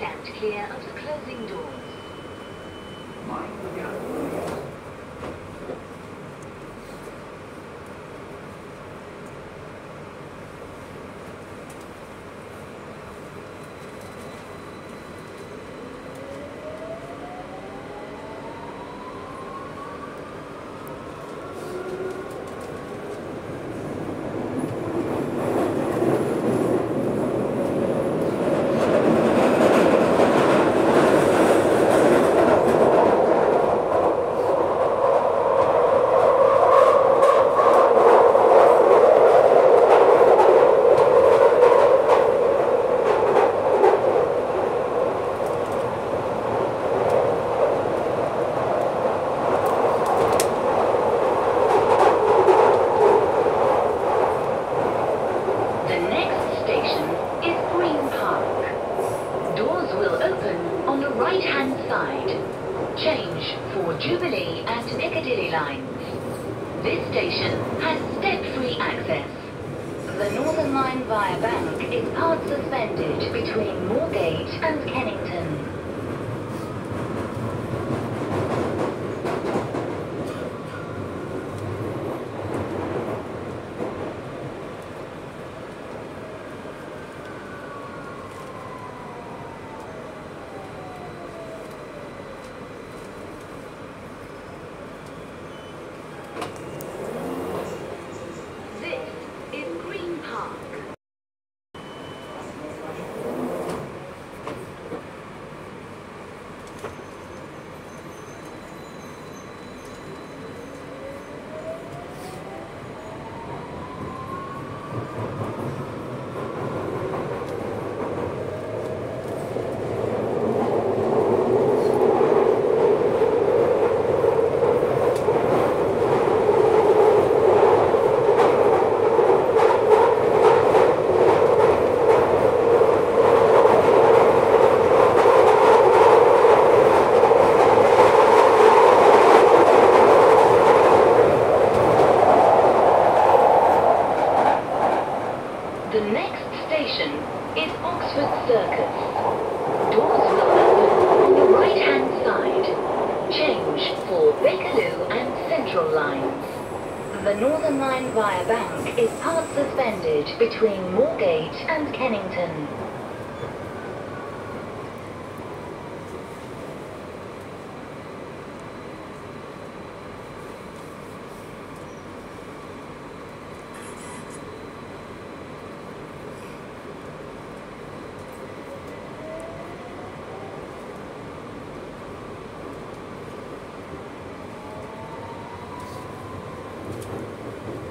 stand clear of the closing doors. The next station is Green Park. Doors will open on the right-hand side. Change for Jubilee and Piccadilly lines. This station has step-free access. The Northern Line via Bank is part suspended between Moorgate and Kennington. Station is Oxford Circus. Doors will open on the right-hand side. Change for Bakerloo and Central lines. The Northern Line via Bank is part suspended between Moorgate and Kennington. あれ?